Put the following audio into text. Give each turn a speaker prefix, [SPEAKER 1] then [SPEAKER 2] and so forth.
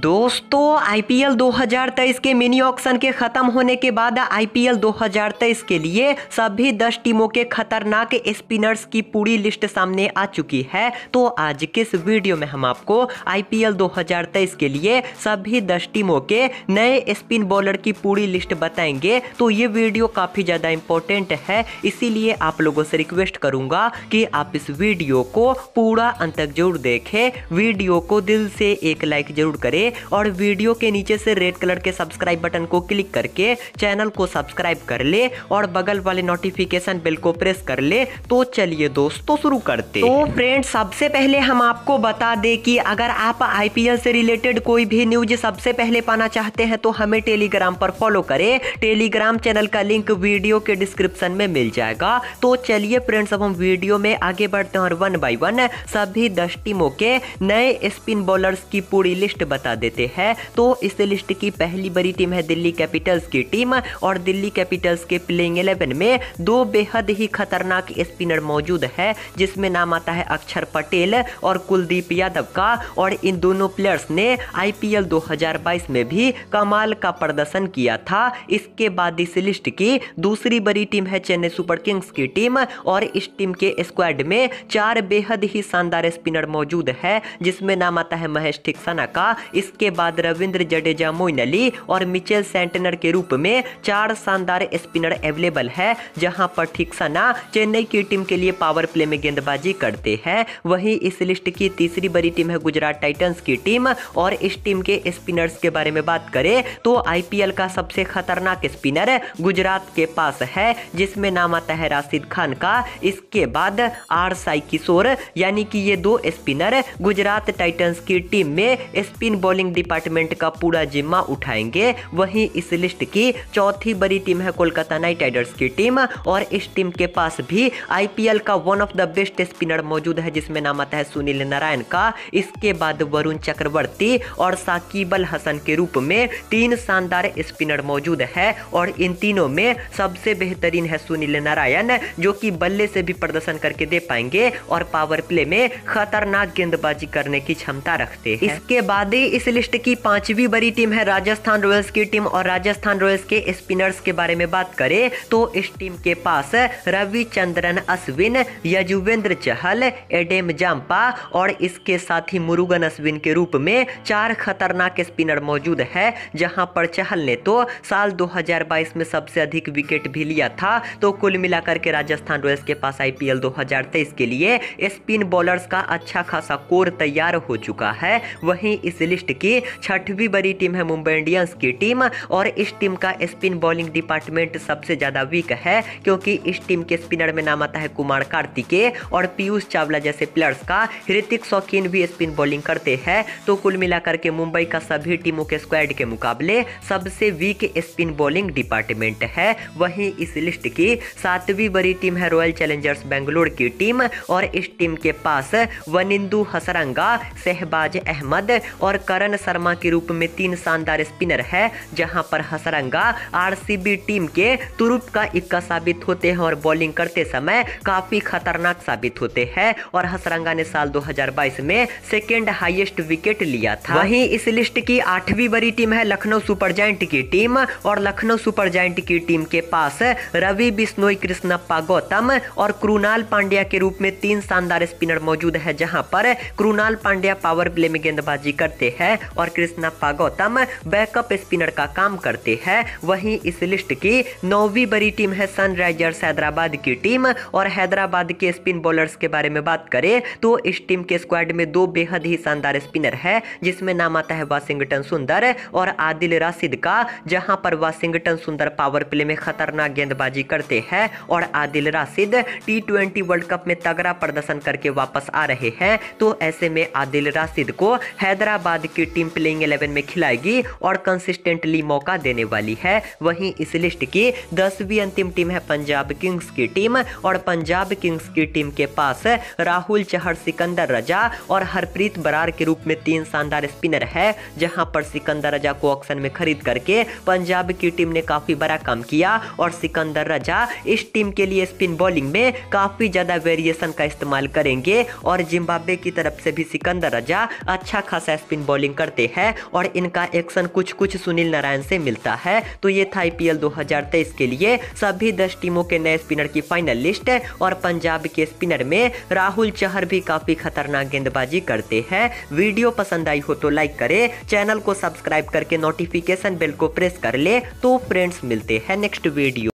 [SPEAKER 1] दोस्तों आईपीएल 2023 के mini auction के खत्म होने के बाद आईपीएल 2023 के लिए सभी 10 टीमों के खतरनाक स्पिनर्स की पूरी लिस्ट सामने आ चुकी है। तो आज के इस वीडियो में हम आपको आईपीएल 2023 के लिए सभी 10 टीमों के नए स्पिन बॉलर की पूरी लिस्ट बताएँगे तो ये वीडियो काफ़ी ज़्यादा इंपॉर्टेंट है। इसीलिए आप लोगों से रिक्वेस्ट करूँगा कि आप इस वीडियो को पूरा अंत तक ज़रूर देखें। वीडियो को दिल से एक लाइक ज़रूर करें और वीडियो के नीचे से रेड कलर के सब्सक्राइब बटन को क्लिक करके चैनल को सब्सक्राइब कर ले और बगल वाले नोटिफिकेशन बेल को प्रेस कर ले। तो चलिए दोस्तों शुरू करते तो फ्रेंड सबसे पहले हम आपको बता दें कि अगर आप आईपीएल से रिलेटेड कोई भी न्यूज़ सबसे पहले पाना चाहते हैं तो हमें टेलीग्राम पर फॉलो करें। टेलीग्राम चैनल का लिंक वीडियो के डिस्क्रिप्शन में मिल जाएगा। तो चलिए फ्रेंड्स अब हम वीडियो में आगे बढ़ते हैं और वन बाई वन सभी दस टीमों के नए स्पिन बॉलर्स की पूरी लिस्ट बता देते हैं। तो इस लिस्ट की पहली बड़ी टीम है दिल्ली कैपिटल्स की टीम और दिल्ली कैपिटल्स के प्लेइंग इलेवन में दो बेहद ही खतरनाक स्पिनर मौजूद है, जिसमें नाम आता है अक्षर पटेल और कुलदीप यादव का और इन दोनों प्लेयर्स ने आईपीएल 2022 में भी कमाल का प्रदर्शन किया था। इसके बाद इस लिस्ट की दूसरी बड़ी टीम है चेन्नई सुपर किंग्स की टीम और इस टीम के स्क्वाड में चार बेहद ही शानदार स्पिनर मौजूद है, जिसमें नाम आता है महेश ठिकसाना का। इसके बाद रविंद्र जडेजा मोइन अली और मिचेल सेंटनर के रूप में चार शानदार स्पिनर अवेलेबल है, जहाँ पर ठिकसाना चेन्नई की टीम के लिए पावर प्ले में गेंदबाजी करते हैं। वहीं इस लिस्ट की तीसरी बड़ी टीम है गुजरात टाइटंस की टीम और इस टीम के स्पिनर्स के बारे में बात करें तो आईपीएल का सबसे खतरनाक स्पिनर गुजरात के पास है, जिसमें नाम आता है राशिद खान का। इसके बाद आर साई किशोर, यानी कि ये दो स्पिनर गुजरात टाइटंस की टीम में स्पिन बॉलिंग डिपार्टमेंट का पूरा जिम्मा उठाएँगे। वहीं इस लिस्ट की चौथी बड़ी टीम है कोलकाता नाइट राइडर्स की टीम और इस टीम के पास भी आईपीएल का one of the best spinner मौजूद है, जिसमें नाम आता है सुनील नारायण का। इसके बाद वरुण चक्रवर्ती और साकिब अल हसन के रूप में तीन शानदार स्पिनर मौजूद है और इन तीनों में सबसे बेहतरीन है सुनील नारायण, जो कि बल्ले से भी प्रदर्शन करके दे पाएँगे और पावर प्ले में खतरनाक गेंदबाजी करने की क्षमता रखते हैं। इसके बाद इस लिस्ट की पांचवी बड़ी टीम है राजस्थान रॉयल्स की टीम। और राजस्थान रॉयल्स के स्पिनर्स के बारे में बात करें तो इस टीम के पास रविचंद्रन, अश्विन, यजुवेंद्र चहल, एडेम जाम्पा और इसके साथ ही मुरुगन अश्विन के रूप में चार खतरनाक स्पिनर मौजूद है। जहाँ पर चहल ने तो साल 2022 में सबसे अधिक विकेट भी लिया था। तो कुल मिलाकर के राजस्थान रॉयल्स के पास आईपीएल 2023 के लिए स्पिन बॉलर्स का अच्छा खासा कोर तैयार हो चुका है। वहीं इस लिस्ट की छठवीं बड़ी टीम है मुंबई इंडियंस की टीम और इस टीम का स्पिन बॉलिंग डिपार्टमेंट सबसे ज़्यादा वीक है क्योंकि इस टीम के स्पिनर में नाम आता है कुमार कार्तिकेय और पीयूष चावला जैसे प्लेयर्स का ऋतिक शौकीन भी स्पिन बॉलिंग करते हैं। तो कुल मिलाकर के मुंबई का सभी टीमों के स्क्वाड के मुकाबले सबसे वीक स्पिन बॉलिंग डिपार्टमेंट है। वहीं इस लिस्ट की सातवीं बड़ी टीम है रॉयल चैलेंजर्स बेंगलोर की टीम और इस टीम के पास वनिंदू हसरंगा, शहबाज अहमद और करण शर्मा के रूप में तीन शानदार स्पिनर है, जहाँ पर हसरंगा आरसीबी टीम के तुरुप का इक्का साबित होते हैं और बॉलिंग करते समय काफ़ी खतरनाक साबित होते हैं। और हसरंगा ने साल 2022 में सेकेंड हाईएस्ट विकेट लिया था। वहीं इस लिस्ट की आठवीं बड़ी टीम है लखनऊ सुपर जायंट की टीम और लखनऊ सुपर जायंट की टीम के पास रवि, बिश्नोई, कृष्णप्पा, गौतम और क्रूनाल पांड्या के रूप में तीन शानदार स्पिनर मौजूद है, जहाँ पर क्रूनाल पांड्या पावर प्ले में गेंदबाजी करते हैं। और कृष्णप्पा गौतम बैकअप स्पिनर का काम करते हैं। वहीं इस लिस्ट की नौवीं बड़ी टीम है सनराइजर्स हैदराबाद की टीम। और हैदराबाद के स्पिन बॉलर्स के बारे में बात करें तो इस टीम के स्क्वाड में दो बेहद ही शानदार स्पिनर है, जिसमें नाम आता है वाशिंगटन सुंदर और आदिल राशिद का, जहाँ पर वाशिंगटन सुंदर पावर प्ले में खतरनाक गेंदबाजी करते हैं और Adil Rashid T twenty World Cup में तगड़ा प्रदर्शन करके वापस आ रहे हैं। तो ऐसे में आदिल राशिद को हैदराबाद की टीम प्लेइंग इलेवन में खिलाएगी और कंसिस्टेंटली मौका देने वाली है। वहीं इस लिस्ट की दसवीं अंतिम टीम है पंजाब किंग्स की टीम और पंजाब किंग्स की टीम के पास राहुल चहर सिकंदर रजा और हरप्रीत बरार के रूप में तीन शानदार स्पिनर है, जहाँ पर सिकंदर रजा को ऑक्शन में खरीद करके पंजाब की टीम ने काफ़ी बड़ा काम किया और सिकंदर रजा इस टीम के लिए स्पिन बॉलिंग में काफ़ी ज़्यादा वेरिएशन का इस्तेमाल करेंगे और जिम्बाब्वे की तरफ़ से भी सिकंदर रजा अच्छा खासा स्पिन बॉलिंग बॉलिंग करते हैं और इनका एक्शन कुछ कुछ सुनील नारायण से मिलता है। तो ये था आईपीएल 2023 के लिए। सभी दस टीमों के नए स्पिनर की फाइनल लिस्ट और पंजाब के स्पिनर में राहुल चहर भी काफ़ी खतरनाक गेंदबाजी करते हैं। वीडियो पसंद आई हो तो लाइक करे, चैनल को सब्सक्राइब करके नोटिफिकेशन बेल को प्रेस कर ले। तो फ्रेंड्स मिलते हैं नेक्स्ट वीडियो